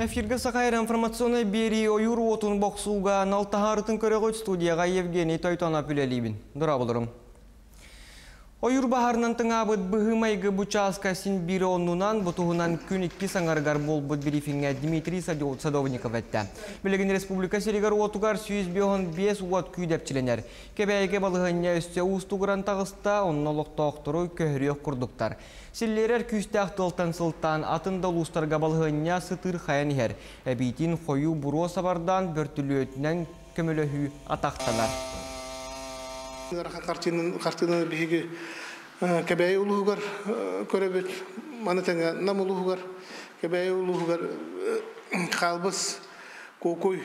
Эфирге сақайыр информационный бери ойур отун боксуга налтахарытын көрөгөт студияға Евгений Тойтона пүлелейбін. Дұра. Ойур бахарынан тыңабыт бұхымайғы бұчаска син бири оннунан бұтуғынан күн икки саңаргар бол бұд брифинге Дмитрий Садовников әтті. Білігін республика сүйіз беғын бес уат күйдепчіленер. Кебәйге балығыня өсте ұстуғыран тағыста онын олықтауқтыру көхірек құрдықтар. Силлерер күсті ақтылтан сылтан атында ұлыстарға балығыня сытыр қаян ехер. Әбейтін қою бұро сабардан бөртілі өтінен көмілі атақталар. картина биһиги кебәй улугар көрөбүт манатаңа нам улугар кебәй улугар халбыс кокуй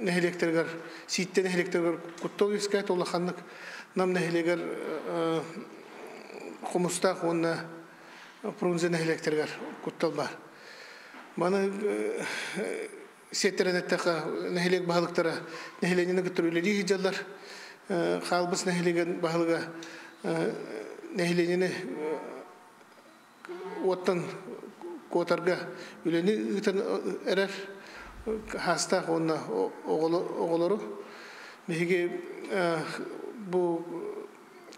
нехелектергер ситте нехелектергер куттол искәт улаханнык нам нехелегер хумуста онна прунзе нехелектергер куттол бар маны сеттеренеттеха нехелек баһалыктара нехеленини гыттыр үлелиги жаллар халбыс нәһилеген баһылга нәһиленене оттан котарга үлени ытан эрер хаста онна оголору меге бу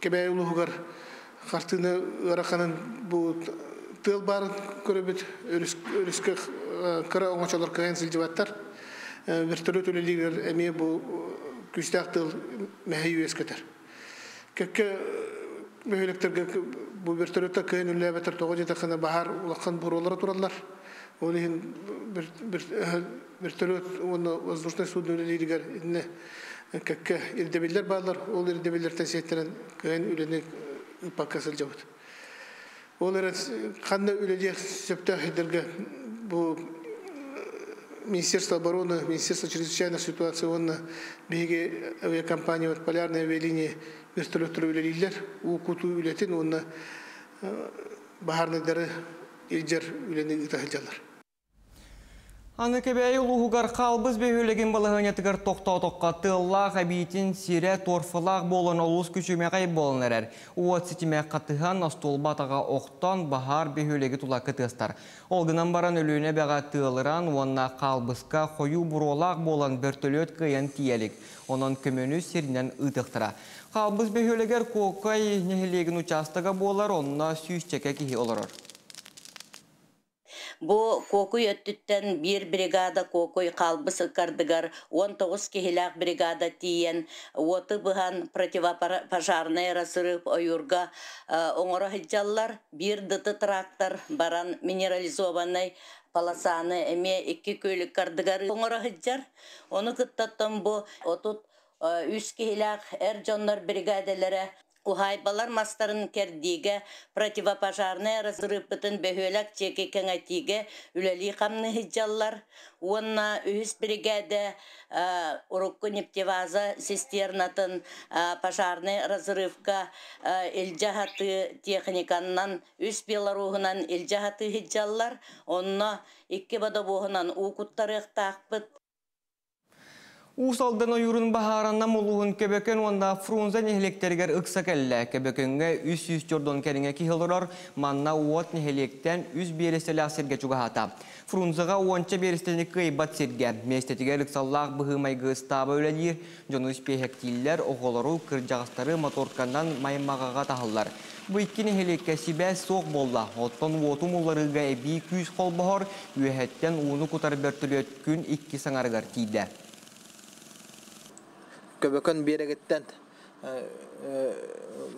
кебей улугар хартыны ыраканын бу тыл барын көрөбүт өрүскө кыра оңочолор кыйын сылжыбаттар вертолет үлелигер эми бу күстәктыл мәһәй өскәтер. Кәккә мәһәлектерге бу кыйын үләбәтер тогы җитә бахар улакын бурулар туралар. Олин бер бер вертолет уны воздушный судно дигәр инне кәккә ирдәбилләр балар, ул үләне пакасыл җавыт. Хәдергә бу Министерство обороны, Министерство чрезвычайных ситуаций, он беге авиакомпания, вот полярные авиалинии вертолеттер үлелилер, у куту үлетин, он бахарны дары илжер үлені гитахылжалар. Аны кебәй улуғығар қалбыз бейхөлеген балығынетігір тоқтау тоққа тыллақ әбейтін сире торфылақ болын олыс күшіме қай болын әрәр. Уат сетіме қатыған астолбатаға оқтан бахар бейхөлегі тұла кытыстар. Олғынан баран өліне бәға тылыран, онна қалбызға қою бұролақ болын бір төлөт күйен тиелік. Оның көмөні серінен ұтықтыра. Қалбыз бейхөлегер қоқай нехелеген участығы болар, онна сүйістеке кейі оларыр. Бу кокуй өттүттен бир бригада кокуй қалбыс ыккардыгар 19 кихилак бригада тиен оты быхан противопожарный разрыв ойурга оңоро хиджаллар бир дыты трактор баран минерализованный полосаны эме икки көйлүк кардыгар оңоро хиджар оны кыттаттан бу отут үс кихилак эр жоннор бригадалары Ухайбалар мастарын кердиге противопожарный разрыпытын бөхөләк чеки кеңәтиге үләли қамны хиджаллар. Уонна үхіс бригада урукку нефтеваза цистернатын пожарный разрывка илжахаты техниканнан үс беларухынан илжахаты хиджаллар. Онна икки бадабуһынан укуттарык тақпыт Усалдан ойырын бахаранна молуғын көбөкен онда фрунза нехелектергер ықса кәлі. Көбөкенге үс үс жордон кәріңе кихылырар, манна уот нехелектен үс берестелі асырге чуғағата. Фрунзаға уонча берестені кыйбат серге. Местетігер ықсаллақ бұхымайғы стабы өлелер, жоны үспейхектилер, оғылыру кыржағыстары моторкандан маймағаға тахылар. Бұл икки нехелекке сибә соқ болла. Оттон уоту мұлларыға әбі күз қол бұхар, үйәттен уыны құтар бөртілі өткін икки саңарғар тиді. Көбөкөн берегеттен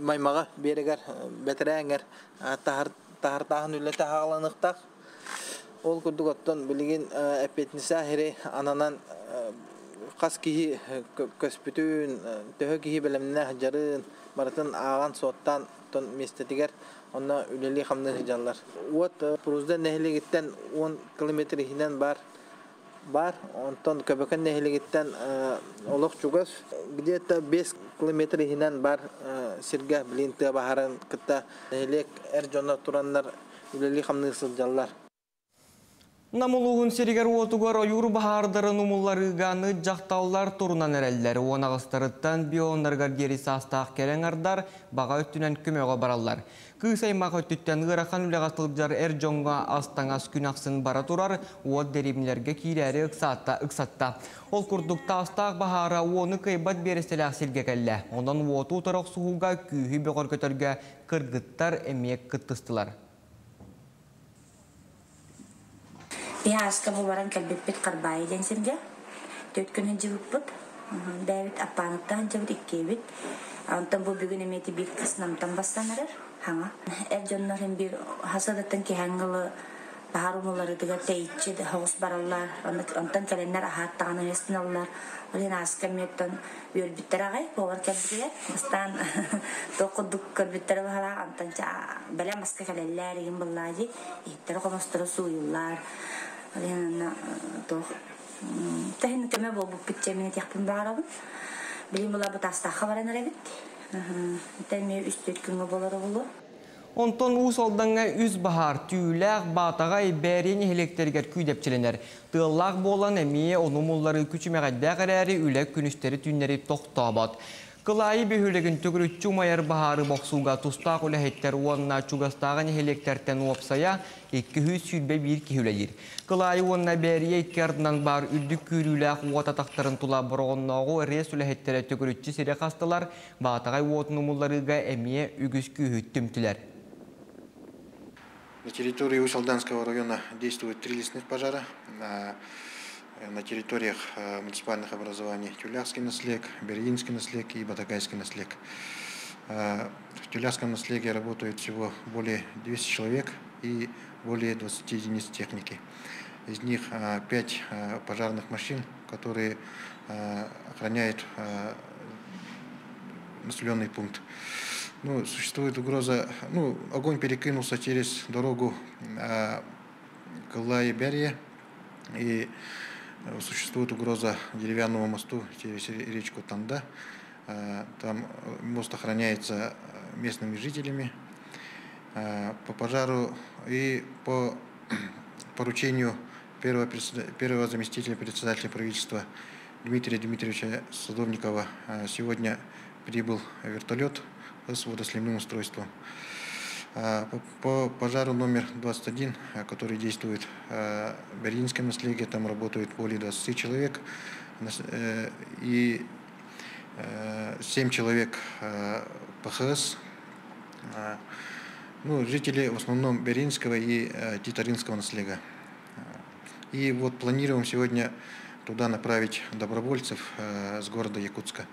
маймага берегер бетерәңер тахар тахартаһын үлете хагаланыктак ол курдук оттон билигин эпетниса хире ананан кас киһи көспүтүүн төһө киһи белемне жарын баратын ааган соттан тон местетигер онна үлели хамны жаллар вот прузда нехлигиттен 10 километр хинен бар бар, онтон көбөкөн нехилигиттен олох чугас где-то 5 километр хинен бар сирге билинте бахарын кытта нехилек эр жонна тураннар үлели хамны сылжаллар. Намулуғын серігер отугар ойур бахардарын умулларыганы жақтаулар турунан әрәлдер. Онағыстарыттан бионларгар гері састақ керен ардар баға өттінен баралар. Кыз аймақ өттіттен ғырақан үліғастылыпжар әр жоңға астаңас күн ақсын бара турар, от дерімлерге кейлері ұқсатта ұқсатта. Ол күрдікта астақ бахара оны кайбат берестелі ақсерге кәлі. Онан оту тұрық суғуға күйі беғор көтерге кыргыттар әмек эмети бир кыснамтан бассанарар. Хаңа. Эв жоннорын бир хасадаттан ки хангылы баарумулары дига тейчи хогус бараллар. Антан календар ахаттаганы эстиналлар. Олен аска меттен үйөрбиттер агай, болар кәлбитер. Бастан токудук кәлбиттер бахала антан ча беле маска каленлар ин буллаji. Иттер коностыры суюллар. Олен тох Тәһин көмө болуп битче мене тяхпын баарабын. Билим була бу тастаха баранар эбит. Тәме үстөт күнгө болор болу. Онтон уус олдаңа үз бахар түйіләқ батағай бәрені хелектергер күйдепчіленер. Тыллақ болан әмие онумуллары күчімеғаддәқ әрәрі үләк күністері түннері тоқтабат. Кылайы бөхілігін түгірітчу майар бахары боқсуға тұстақ үләхеттер уанна чугастағын хелектертен уапсая, екі хүз сүрбе бір кихіләйір. Кылайы уанна бәрие екі ардынан бар үлдік күріләқ уататақтарын тула бұрғыннағы рес үләхеттері түгірітчі сире қастылар, батағай уатынумулларыға әмие үгіз күйі түмтілер. На территории Усалданского района действуют три лесных пожара. На, на территориях э, муниципальных образований Тюлявский наслег, Бердинский наслег и Батагайский наслег. Э, В Тюлявском наслеге работает всего более 200 человек и более 20 единиц техники. Из них 5 пожарных машин, которые э, охраняют э, населенный пункт. Ну, существует угроза, ну, огонь перекинулся через дорогу э, Калай-Берия, и э, существует угроза деревянному мосту через ре- речку Танда. Э, Там э, мост охраняется э, местными жителями. Э, По пожару и по поручению первого, первого заместителя председателя правительства Дмитрия Дмитриевича Садовникова э, сегодня прибыл вертолет с водосливным устройством. А, По, по пожару номер 21, а, который действует а, в Бердинском наследии, там работает более 20 человек. Э, И 7 человек ПХС. Ну, жители в основном Беринского и э, Титаринского наслега. И вот планируем сегодня туда направить добровольцев э, с города Якутска.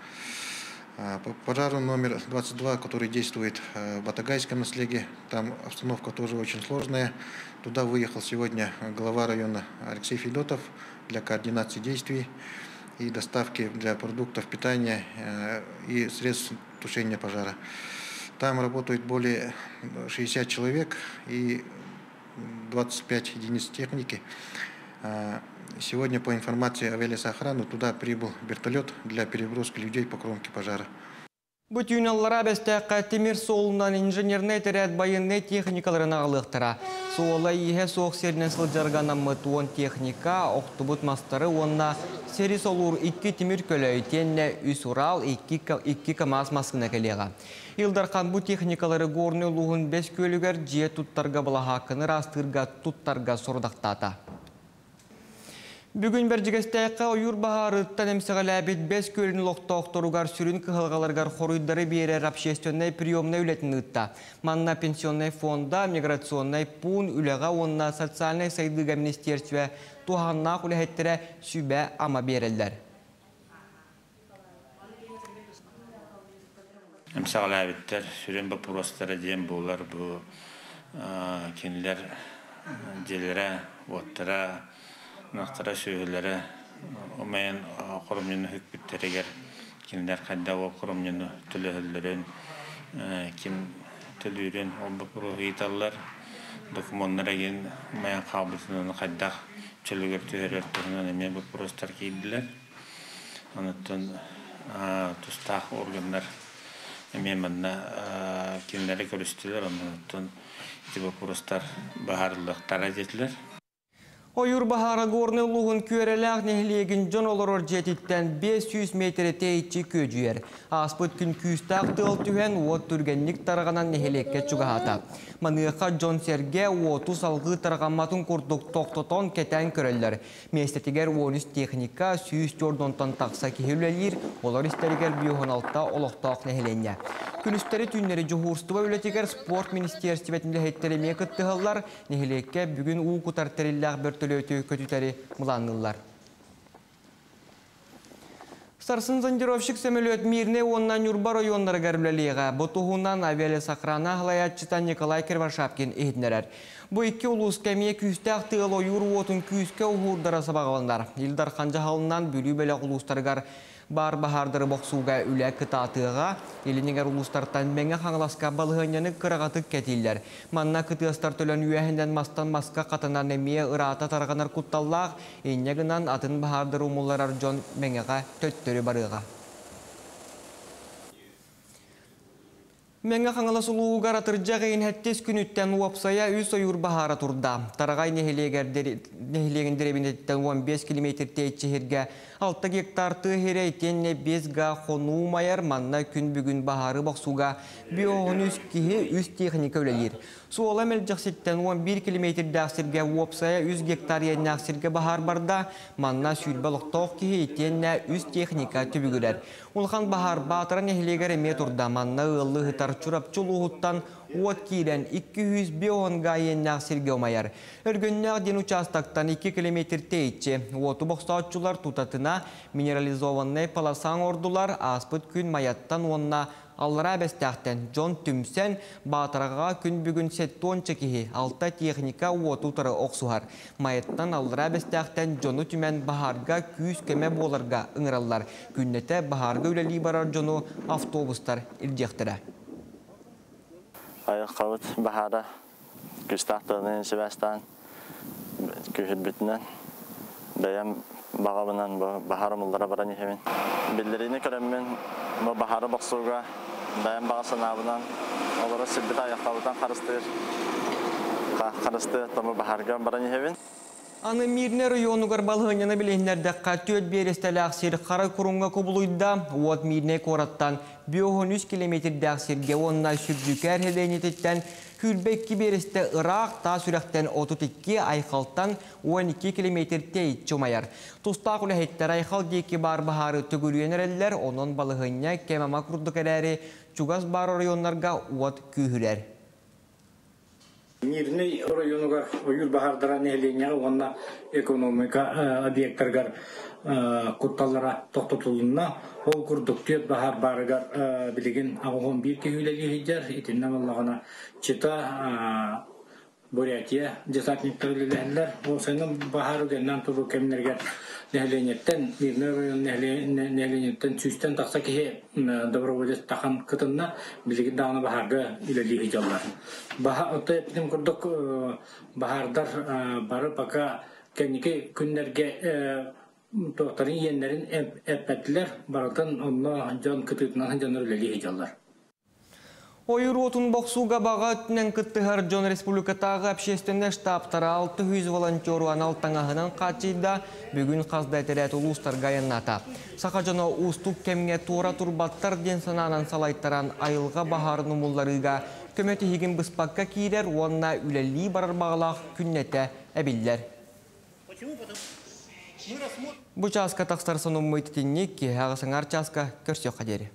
А, По пожару номер 22, который действует э, в Батагайском наслеге, там обстановка тоже очень сложная. Туда выехал сегодня глава района Алексей Федотов для координации действий и доставки для продуктов питания э, и средств тушения пожара. Там работает более 60 человек и 25 единиц техники. Сегодня, по информации авиалесоохраны, туда прибыл вертолет для переброски людей по кромке пожара. Бүтүналлара бәстәққа темір солынан инженерный тәрәт байынны техникаларын ағылықтыра. Сола ihe соқ серінен сылжарғана мұтуон техника, оқтыбыт мастары онна сері солур 2 темір көлі тенне үс урал 2 камаз маскына кәлеға. Илдархан bu техникалары горны луғын 5 көлігер жие туттарға бұлаға кыныр астырға туттарға. Бүгін бір жігістәйққа ойыр бағарыттан әмсіғаләбет бәс көлін лоқтауқторугар сүрін кығылғаларғар қорыйдары берер общественной приемной үлетін ұтта. Манна пенсионный фонда миграционный пун үліға онна социальный сайдыға министерстве туғанна құләхеттері сүбә ама берелдер. Эмсагалаабиттер сүрен бу пуростара диэн булар бу кинилер желере уоттара нактара сүйөллere омайын коромнюну хүкбиттерегер кинилер кайда ол коромнюну төлөһөллөрүн ким төлүүрүн ол бу пурухиталлар документнар еген маян кабытынан кайдах чөлөгөр төһөрөр туһунан эме бу пуростар кийдилер онуттан тустах органдар эме манна кинилери көрүстүлөр онуттан баһарлыктара жетилер Ойур бахара горны луғын көреләқ нехлегін жон олорор жетіттен 500 метр тейітчі көжүйер. Аспыт күн күйістақ тыл түхен от түргенлік тарғанан нехлекке чуғағата. Маныққа Джон Серге оту салғы тарғаматын күрдік тоқтотон кетен көрелер. Местетігер 13 техника сүйіс жордонтан тақса кехілелер, олар істерігер биохоналта олықтақ нехлене. Күністері түннері жуғырстыва өлетігер спорт министерстіветінде хеттелеме күттіғалар, нехлекке бүгін уу кутартариллах бір төлөтü көтүтәри мыланнылар. Сарсын зондировщик самолет мирне оннан юрба районлары гәрбілелеға. Бұтуғынан авиалы сақрана Николай Кирвашапкин ehidнерер. Бұ екі ұлыс кәмие күйістәқ тығыл ойыр отын күйіске ұғырдара сабағаландар. Илдар қанжа бүлі бәлі ұлыстарғар бар бахардыры боксуга үлә кытатыга илинегер улустартан меңе хаңласка балыгыняны кырагатык кетиллер. Манна кытыастар төлөн үәһендән мастан маска катынан эмие ырата тарганар кутталлах иннегынан атын бахардыры умуллар жон меңега төттөрү барыга. Меңе қаңала сұлуы ғаратыр жағайын әттес күніттен уапсая үс ойыр бағара тұрда. Тарағай нехілеген деребіндеттен 15 км тейтші херге 6 гектар тыхерейтенне 5 га хону майар манна күн бүгін бағары бақсуға биоғын үс кихи үс техника өлелер. Суола мәл жақсеттен 11 км дәқсірге уапсая 100 гектар ен нәқсірге бағар барда манна сүйілбалықтау кихи етенне үс техника түбігілер. Улхан бағар батырын нехілегер эме турда манна ылы хытар чурап чулуғыттан уот кирен 200 бион гайеннақ сирге омайар. Өргөннәқ ден участактан 2 километр тейче. Уоту боқсаатчулар тутатына минерализованный паласан ордулар аспыт күн маяттан онна Аллара бәстәқтен Джон Түмсен батырға күн бүгін сеттон чекихи алта техника уоту тұры оқсуғар. Майыттан аллара бәстәқтен Джону түмен бахарға күйіз көмі боларға ыңыралар. Күннеті бахарға өлелі барар Джону автобустар ирдектірі. Айыққауыт бахара күстақтығын Себастан күхірбітінен бәйім бағабынан бахарымылдара баран ехемен. Білдеріне көріммен бахары бақсуға бәйім бағасынабынан олары сілбіт аяққауыдан қарыстыр. Қарысты тамы бахарға баран ехемен. Аны мирне району гарбалғынына білейіндердіққа төт берестелі ақсир қара күріңға көбілуйда, от мирне кораттан 500 км дәқсирге онна сүрдүкер хеленететтен Күлбекки бересте Ирақ та сүрәқтен 32 айқалтан 12 км тейт чумайар. Туста құләхеттер айқал дейкі бар бағары түгілуенерелер, оның балығыня кемама күрдік әрәрі чугас бар районларға от күйілер. Мирный районугар ойур бахардара нехленяга онна экономика объекттаргар кутталлара токтотулунна ол курдуктует бахар барыгар билигин агон бир кehüleli итинна баллагана чита Бурятия десантниктерлер ол сенин бахары геннан туру кемнерге нәһленеттен мирный район нәһленеттен сүстен такса кеһе доброволец тахан кытынна билигин дагына бахарга илели жаллар баха ота эпидем курдук бахардар бары пока кеники күннерге тоқтарын иеннерин эппеттилер баратын онно жон кытытынан жаныр илели жаллар Ойыр отын боқсуға баға түнен күттіғар Джон Республикатағы общественный штабтары 600 волонтеру аналтаңағынан қатшыйда бүгін қаздай тәрәт ұлыстар ғайынната. Сақа жона ұстық кемге тура турбаттар ден сананан салайттаран айылға бағарын ұмылларыға көметі хеген бұспаққа кейдер, онына үләлі барар бағалақ күннеті әбілдер. Бұ часқа тақстар соның мұйтетіннек ке ағысыңар часқа көрсе қадері.